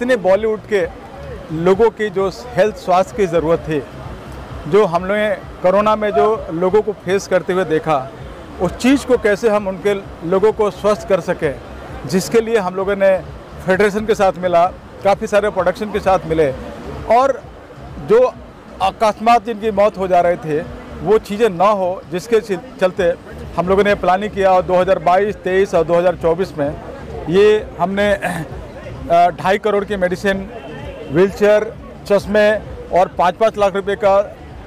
आज इतने बॉलीवुड के लोगों की जो हेल्थ स्वास्थ्य की ज़रूरत थी जो हम लोगों कोरोना में जो लोगों को फेस करते हुए देखा उस चीज़ को कैसे हम उनके लोगों को स्वस्थ कर सकें जिसके लिए हम लोगों ने फेडरेशन के साथ मिला काफ़ी सारे प्रोडक्शन के साथ मिले और जो अकस्मात जिनकी मौत हो जा रहे थे वो चीज़ें ना हो जिसके चलते हम लोगों ने प्लानिंग किया और 2022, 23 और 2024 में ये हमने ढाई करोड़ की मेडिसिन, व्हीलचेयर, चश्मे और पाँच पाँच लाख रुपए का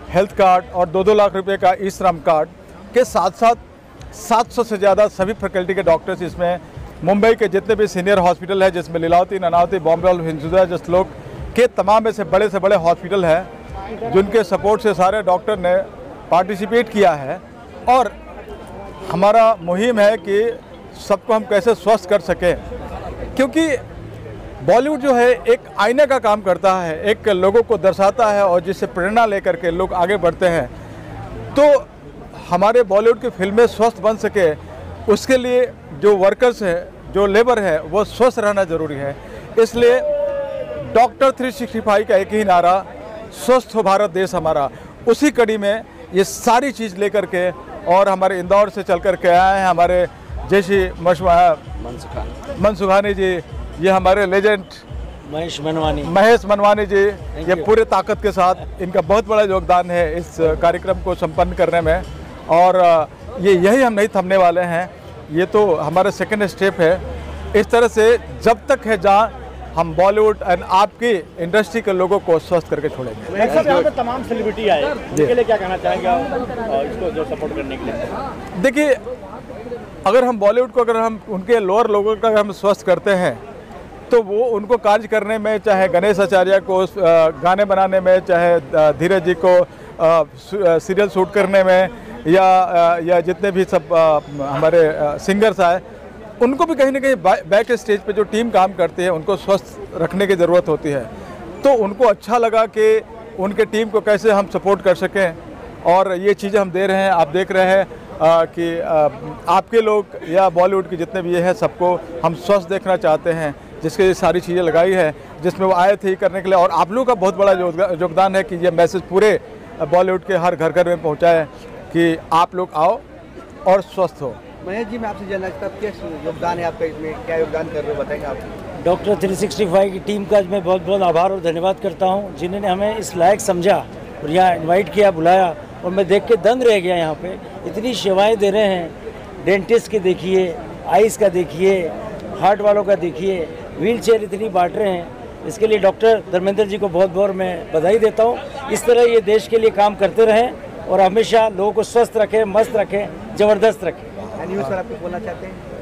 हेल्थ कार्ड और दो दो लाख रुपए का ई श्रम कार्ड के साथ साथ 700 से ज़्यादा सभी फैकल्टी के डॉक्टर्स इसमें मुंबई के जितने भी सीनियर हॉस्पिटल है, जिसमें लीलावती, ननावती बॉम्बे और हिंदुजा, जस लोग के तमाम ऐसे बड़े से बड़े हॉस्पिटल हैं, जिनके सपोर्ट से सारे डॉक्टर ने पार्टिसिपेट किया है। और हमारा मुहिम है कि सबको हम कैसे स्वस्थ कर सकें, क्योंकि बॉलीवुड जो है एक आईने का काम करता है एक लोगों को दर्शाता है और जिससे प्रेरणा लेकर के लोग आगे बढ़ते हैं। तो हमारे बॉलीवुड की फ़िल्में स्वस्थ बन सके उसके लिए जो वर्कर्स हैं जो लेबर है वो स्वस्थ रहना ज़रूरी है। इसलिए डॉक्टर 365 का एक ही नारा स्वस्थ हो भारत देश हमारा उसी कड़ी में ये सारी चीज़ लेकर के और हमारे इंदौर से चल कर के आए हैं हमारे जैसी मशवा मनसुखानी जी ये हमारे लेजेंड महेश मनवानी। महेश मनवानी जी ये पूरे ताकत के साथ इनका बहुत बड़ा योगदान है इस कार्यक्रम को संपन्न करने में। और ये यही हम नहीं थमने वाले हैं। ये तो हमारा सेकेंड स्टेप है। इस तरह से जब तक है जहाँ हम बॉलीवुड एंड आपकी इंडस्ट्री के लोगों को स्वस्थ करके छोड़ेंगे। पे तमाम सेलिब्रिटी आए। उनके लिए क्या कहना चाहेंगे आप इसको जो सपोर्ट करने के लिए? देखिए अगर हम बॉलीवुड को अगर हम उनके लोअर लोगों का हम स्वस्थ करते हैं तो वो उनको कार्य करने में चाहे गणेश आचार्य को गाने बनाने में चाहे धीरज जी को सीरियल शूट करने में या या जितने भी सब हमारे सिंगर्स आए उनको भी कहीं ना कहीं बैक स्टेज पे जो टीम काम करती है उनको स्वस्थ रखने की ज़रूरत होती है। तो उनको अच्छा लगा कि उनके टीम को कैसे हम सपोर्ट कर सकें और ये चीज़ें हम दे रहे हैं आप देख रहे हैं आ, कि आ, आपके लोग या बॉलीवुड के जितने भी ये हैं सबको हम स्वस्थ देखना चाहते हैं। जिसके ये सारी चीज़ें लगाई है जिसमें वो आए थे करने के लिए। और आप लोगों का बहुत बड़ा योगदान है कि ये मैसेज पूरे बॉलीवुड के हर घर घर में पहुँचाए कि आप लोग आओ और स्वस्थ हो। महेश जी मैं आपसे जानना चाहता हूँ क्या योगदान है आपका इसमें? क्या योगदान कर रहे हो बताएँगे आप। डॉक्टर 365 की टीम का मैं बहुत बहुत आभार और धन्यवाद करता हूँ जिन्होंने हमें इस लायक समझा और यहाँ इनवाइट किया बुलाया और मैं देख के दंग रह गया यहाँ पे। इतनी सेवाएँ दे रहे हैं डेंटिस्ट के देखिए आइस का देखिए हार्ट वालों का देखिए। व्हील चेयर इतनी बांट रहे हैं इसके लिए डॉक्टर धर्मेंद्र जी को बहुत बहुत मैं बधाई देता हूँ इस तरह ये देश के लिए काम करते रहें और हमेशा लोगों को स्वस्थ रखें मस्त रखें ज़बरदस्त रखें न्यूज़ सर आपको बोलना चाहते हैं.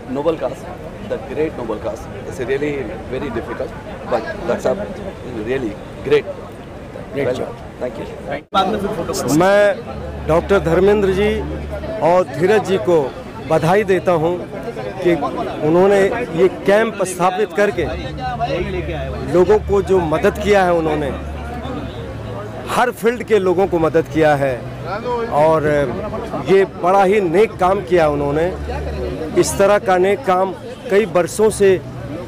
It's really very difficult, but that's up really great. Great well, job. Thank you. मैं डॉक्टर धर्मेंद्र जी और धीरज जी को बधाई देता हूँ कि उन्होंने ये कैंप स्थापित करके लोगों को जो मदद किया है उन्होंने, हर फ़ील्ड के लोगों को मदद किया है और ये बड़ा ही नेक काम किया उन्होंने। इस तरह का नेक काम कई बरसों से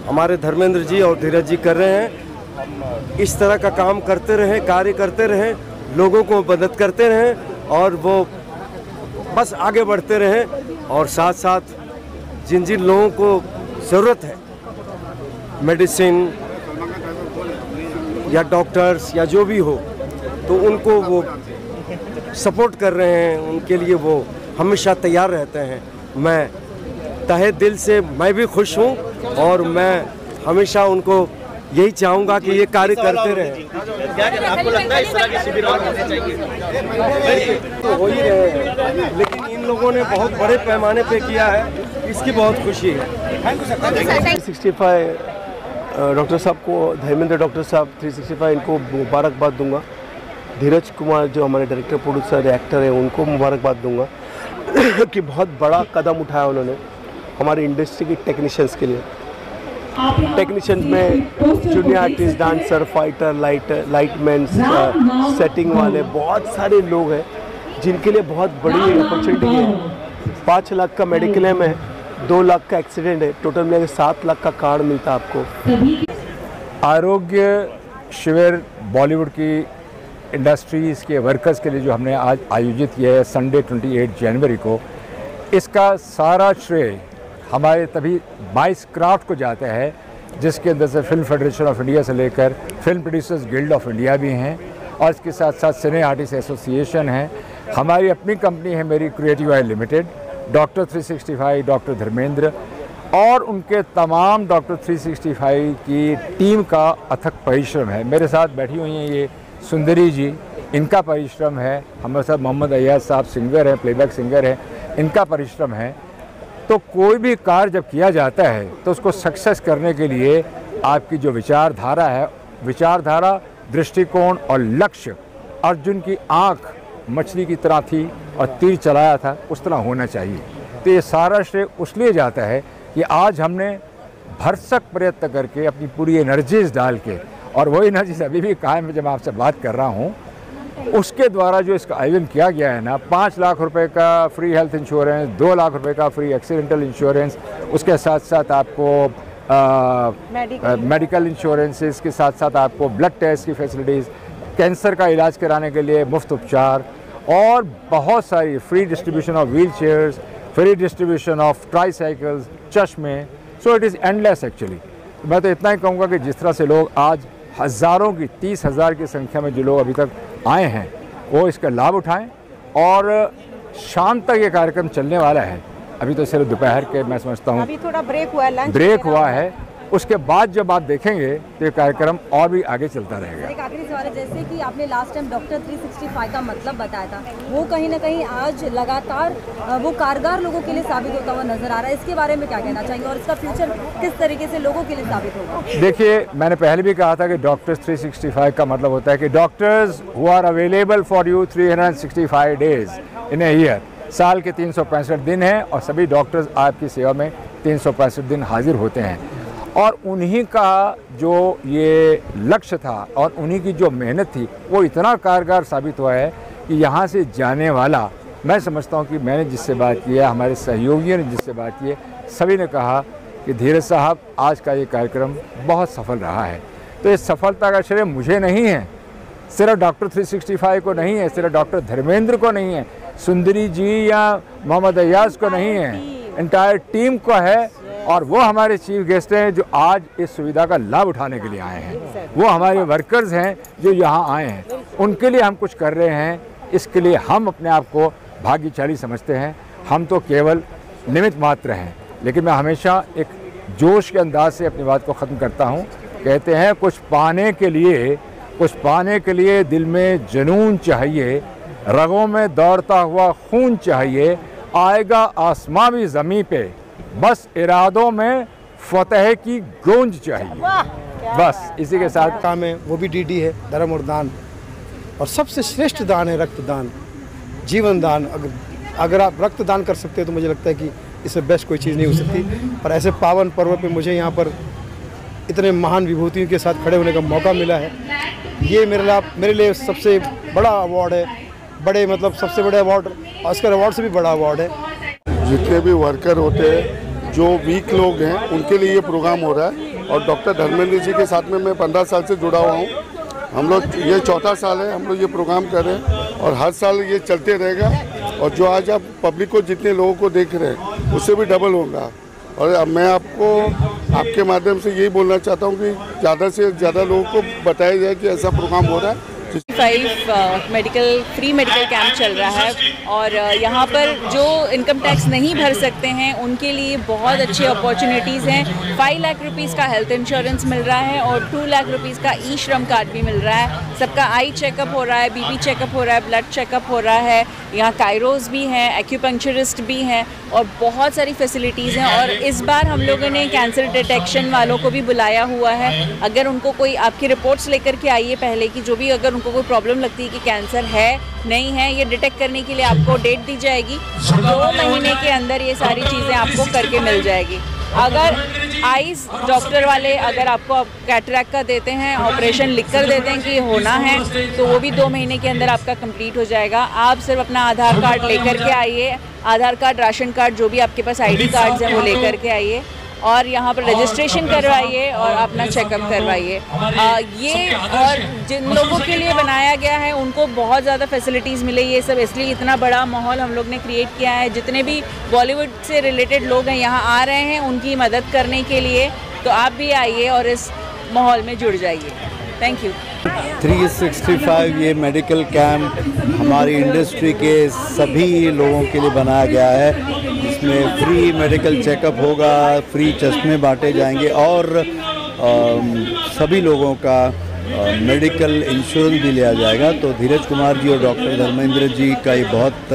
हमारे धर्मेंद्र जी और धीरज जी कर रहे हैं। इस तरह का काम करते रहें, कार्य करते रहें, लोगों को मदद करते रहें और वो बस आगे बढ़ते रहें और साथ साथ जिन जिन लोगों को ज़रूरत है मेडिसिन या डॉक्टर्स या जो भी हो तो उनको वो सपोर्ट कर रहे हैं उनके लिए वो हमेशा तैयार रहते हैं। मैं तहे दिल से मैं भी खुश हूँ और मैं हमेशा उनको यही चाहूँगा कि ये कार्य करते रहें। आपको लगता है इस तरह के शिविर और होने चाहिए? तो हो ही रहे हैं लेकिन इन लोगों ने बहुत बड़े पैमाने पे किया है। इसकी बहुत खुशी है। सिक्सटी फाइव डॉक्टर साहब को धर्मेंद्र डॉक्टर साहब 365 इनको मुबारकबाद दूँगा। धीरज कुमार जो हमारे डायरेक्टर प्रोड्यूसर एक्टर हैं उनको मुबारकबाद दूँगा। कि बहुत बड़ा कदम उठाया उन्होंने हमारी इंडस्ट्री के टेक्नीशियंस के लिए। टेक्नीशियंस में junior artist dancer fighter light lightman setting वाले बहुत सारे लोग हैं जिनके लिए बहुत बड़ी अपॉर्चुनिटी है। पाँच लाख का मेडिक्लेम है। दो लाख का एक्सीडेंट है। टोटल मिला के सात लाख का कार्ड मिलता है आपको। आरोग्य शिविर बॉलीवुड की इंडस्ट्रीज़ के वर्कर्स के लिए जो हमने आज आयोजित किया है संडे 28 जनवरी को इसका सारा श्रेय हमारे तभी बाईस क्राफ्ट को जाता है जिसके अंदर से फ़िल्म फेडरेशन ऑफ़ इंडिया से लेकर film producers guild of India भी हैं और इसके साथ साथ सिने आर्टिस्ट एसोसिएशन है। हमारी अपनी कंपनी है मेरी creative eye limited doctor 365 doctor Dharmendra और उनके तमाम डॉक्टर 365 की टीम का अथक परिश्रम है। मेरे साथ बैठी हुई हैं ये सुंदरी जी। इनका परिश्रम है। हमारे साथ मोहम्मद अयाज साहब सिंगर हैं, प्लेबैक सिंगर हैं। इनका परिश्रम है। तो कोई भी कार्य जब किया जाता है तो उसको सक्सेस करने के लिए आपकी जो विचारधारा है, विचारधारा, दृष्टिकोण और लक्ष्य, अर्जुन की आँख मछली की तरह थी और तीर चलाया था उस तरह होना चाहिए। तो ये सारा श्रेय उस लिए जाता है कि आज हमने भरसक प्रयत्न करके अपनी पूरी एनर्जीज डाल के और वही एनर्जीज अभी भी कायम है जब आपसे बात कर रहा हूँ उसके द्वारा जो इसका आयोजन किया गया है ना पाँच लाख रुपए का फ्री हेल्थ इंश्योरेंस दो लाख रुपए का फ्री एक्सीडेंटल इंश्योरेंस उसके साथ साथ आपको मेडिकल इंश्योरेंसेस के साथ साथ आपको ब्लड टेस्ट की फैसिलिटीज़ कैंसर का इलाज कराने के लिए मुफ़्त उपचार और बहुत सारी free distribution of wheelchairs free distribution of tricycles चश्मे। So it is endless actually मैं तो इतना ही कहूँगा कि जिस तरह से लोग आज हज़ारों की तीस हज़ार की संख्या में जो लोग अभी तक आए हैं वो इसका लाभ उठाएँ और शाम तक ये कार्यक्रम चलने वाला है। अभी तो सिर्फ़ दोपहर के मैं समझता हूँ। थोड़ा ब्रेक हुआ है ब्रेक हुआ है। उसके बाद जब आप देखेंगे तो ये कार्यक्रम और भी आगे चलता रहेगा। एक आखिरी सवाल है जैसे कि आपने लास्ट टाइम डॉक्टर 365 का मतलब बताया था वो कहीं ना कहीं आज लगातार वो कारगर लोगों के लिए साबित होता हुआ नज़र आ रहा है। इसके बारे में क्या कहना चाहेंगे और इसका फ्यूचर किस तरीके से लोगों के लिए साबित होगा? देखिए मैंने पहले भी कहा था कि डॉक्टर्स 365 का मतलब होता है कि doctors who are available for you 365 days in a year साल के तीन सौ पैंसठ दिन हैं और सभी डॉक्टर्स आपकी सेवा में तीन सौ पैंसठ दिन हाजिर होते हैं। और उन्हीं का जो ये लक्ष्य था और उन्हीं की जो मेहनत थी वो इतना कारगर साबित हुआ है कि यहाँ से जाने वाला मैं समझता हूँ कि मैंने जिससे बात की है हमारे सहयोगियों ने जिससे बात की है सभी ने कहा कि धीरज साहब आज का ये कार्यक्रम बहुत सफल रहा है। तो इस सफलता का श्रेय मुझे नहीं है। सिर्फ़ डॉक्टर 365 को नहीं है सिर्फ़ डॉक्टर धर्मेंद्र को नहीं है सुंदरी जी या मोहम्मद अयाज को नहीं है। इंटायर टीम को है। और वो हमारे चीफ गेस्ट हैं जो आज इस सुविधा का लाभ उठाने के लिए आए हैं। वो हमारे वर्कर्स हैं जो यहाँ आए हैं। उनके लिए हम कुछ कर रहे हैं। इसके लिए हम अपने आप को भाग्यशाली समझते हैं। हम तो केवल निमित्त मात्र हैं। लेकिन मैं हमेशा एक जोश के अंदाज से अपनी बात को ख़त्म करता हूँ। कहते हैं, कुछ पाने के लिए, कुछ पाने के लिए दिल में जुनून चाहिए, रगों में दौड़ता हुआ खून चाहिए, आएगा आसमां भी ज़मीं पे। बस इरादों में फतेह की गूंज चाहिए। बस इसी के साथ काम है वो भी डीडी है धर्म और दान। और सबसे श्रेष्ठ दान है रक्तदान जीवन दान। अगर अगर आप रक्तदान कर सकते हो तो मुझे लगता है कि इससे बेस्ट कोई चीज़ नहीं हो सकती। पर ऐसे पावन पर्व पे मुझे यहाँ पर इतने महान विभूतियों के साथ खड़े होने का मौका मिला है। ये मेरे लिए मेरे लिए सबसे बड़ा अवार्ड है। बड़े मतलब सबसे बड़े अवार्ड ऑस्कर अवार्ड से भी बड़ा अवार्ड है। जितने भी वर्कर होते हैं, जो वीक लोग हैं, उनके लिए ये प्रोग्राम हो रहा है। और डॉक्टर धर्मेंद्र जी के साथ में मैं पंद्रह साल से जुड़ा हुआ हूँ। हम लोग, ये चौथा साल है, हम लोग ये प्रोग्राम कर रहे हैं। और हर साल ये चलते रहेगा। और जो आज आप पब्लिक को जितने लोगों को देख रहे हैं, उससे भी डबल होगा। और अब मैं आपको, आपके माध्यम से यही बोलना चाहता हूँ कि ज़्यादा से ज़्यादा लोगों को बताया जाए कि ऐसा प्रोग्राम हो रहा है। Five medical free medical camp चल रहा है और uh, यहाँ पर जो इनकम टैक्स नहीं भर सकते हैं उनके लिए बहुत अच्छी अपॉर्चुनिटीज़ हैं। फाइव लाख रुपीज़ का हेल्थ इंश्योरेंस मिल रहा है और टू लाख रुपीज़ का ई श्रम कार्ड भी मिल रहा है। सबका आई चेकअप हो रहा है बीपी चेकअप हो रहा है ब्लड चेकअप हो रहा है। यहाँ कायरोज भी हैं एक्यूपंक्चरिस्ट भी हैं और बहुत सारी फैसिलिटीज़ हैं और इस बार हम लोगों ने कैंसर डिटेक्शन वालों को भी बुलाया हुआ है। अगर उनको कोई आपकी रिपोर्ट्स लेकर के आइए पहले की जो भी अगर उनको कोई प्रॉब्लम लगती है कि कैंसर है, नहीं है, ये डिटेक्ट करने के लिए आपको डेट दी जाएगी। दो महीने के अंदर ये सारी चीज़ें आपको करके मिल जाएगी। अगर आइस डॉक्टर वाले अगर आपको कैटरैक्ट का देते हैं ऑपरेशन लिख कर देते हैं कि होना है तो वो भी दो महीने के अंदर आपका कंप्लीट हो जाएगा। आप सिर्फ़ अपना आधार कार्ड लेकर के आइए। आधार कार्ड राशन कार्ड जो भी आपके पास आईडी कार्ड्स हैं, वो लेकर के आइए। और यहाँ पर रजिस्ट्रेशन करवाइए और अपना चेकअप करवाइए। ये और जिन लोगों के लिए बनाया गया है उनको बहुत ज़्यादा फैसिलिटीज़ मिले ये सब इसलिए इतना बड़ा माहौल हम लोग ने क्रिएट किया है। जितने भी बॉलीवुड से रिलेटेड लोग हैं यहाँ आ रहे हैं उनकी मदद करने के लिए। तो आप भी आइए और इस माहौल में जुड़ जाइए। थैंक यू 365 ये मेडिकल कैंप हमारी इंडस्ट्री के सभी लोगों के लिए बनाया गया है। इसमें फ्री मेडिकल चेकअप होगा फ्री चश्मे बांटे जाएँगे और अम, सभी लोगों का मेडिकल इंश्योरेंस भी लिया जाएगा। तो धीरज कुमार जी और डॉक्टर धर्मेंद्र जी का ये बहुत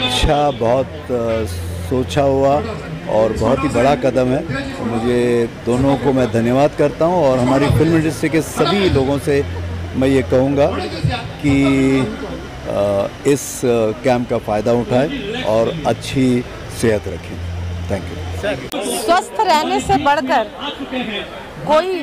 अच्छा बहुत सोचा हुआ और बहुत ही बड़ा कदम है। तो मुझे दोनों को मैं धन्यवाद करता हूँ और हमारी फ़िल्म इंडस्ट्री के सभी लोगों से मैं ये कहूँगा कि इस कैंप का फ़ायदा उठाएँ और अच्छी सेहत रखें। Thank you. स्वस्थ रहने से बढ़कर कोई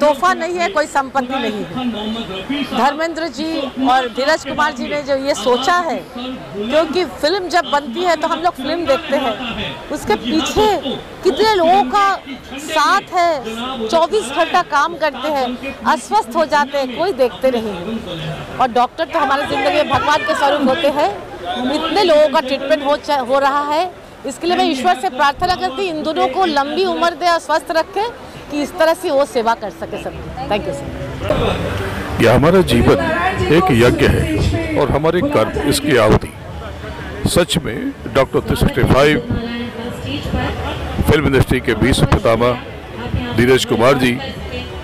तोहफा नहीं है, कोई संपत्ति नहीं है। धर्मेंद्र जी और धीरज कुमार जी ने जो ये सोचा है, क्योंकि फ़िल्म जब बनती है तो हम लोग फ़िल्म देखते हैं, उसके पीछे कितने लोगों का साथ है 24 घंटा काम करते हैं, अस्वस्थ हो जाते हैं, कोई देखते नहीं है। और डॉक्टर तो हमारी ज़िंदगी में भगवान के स्वरूप होते हैं, इतने लोगों का ट्रीटमेंट हो हो रहा है। इसके लिए मैं ईश्वर से प्रार्थना करती इन दोनों को लंबी उम्र दे और स्वस्थ रखे। कि इस तरह से वो सेवा कर सके सबकी थैंक यू सर यह हमारा जीवन एक यज्ञ है और हमारे कर्म, इसकी आहुति। सच में doctor three sixty five, film industry के बीस पितामह धीरज कुमार जी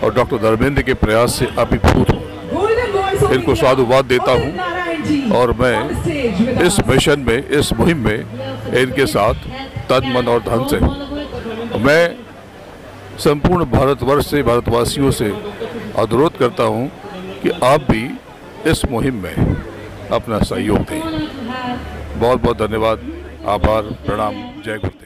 और डॉक्टर धर्मेंद्र के प्रयास से अभिभूत हूँ। इनको साधुवाद देता हूँ और मैं इस मिशन में, इस मुहिम में इनके साथ तन, मन और धन से हूँ। मैं संपूर्ण भारतवर्ष से, भारतवासियों से अनुरोध करता हूँ कि आप भी इस मुहिम में अपना सहयोग दें। बहुत बहुत धन्यवाद। आभार, प्रणाम। जय गुरुदेव।